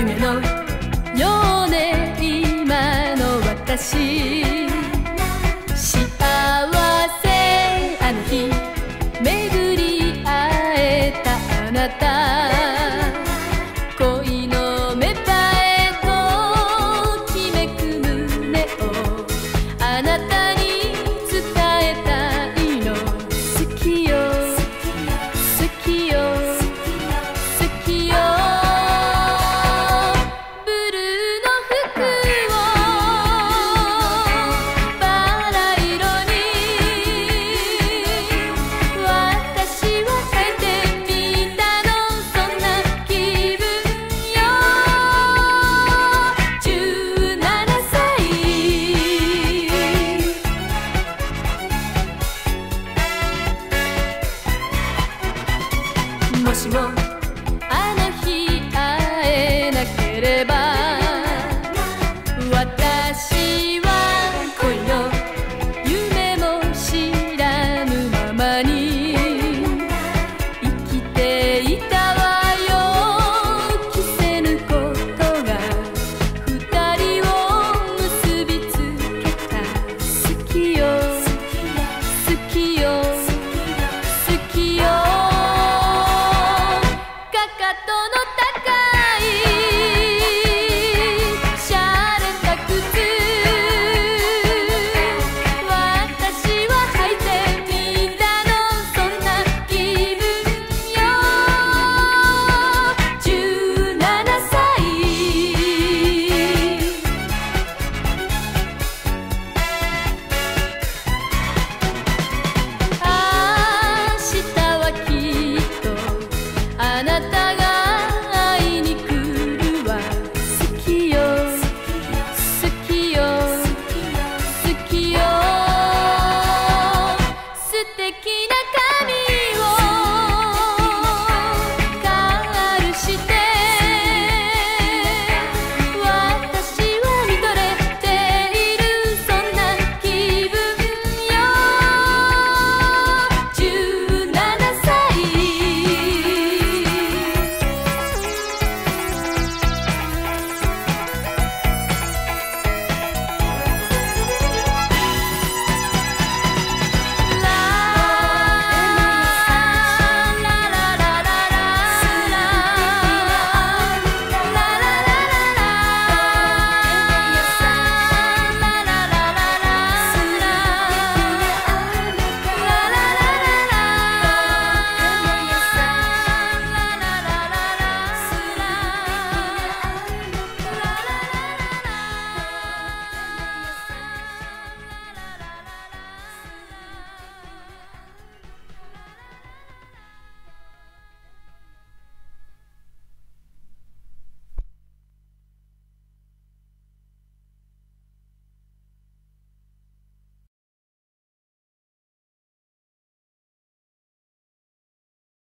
criminal máximo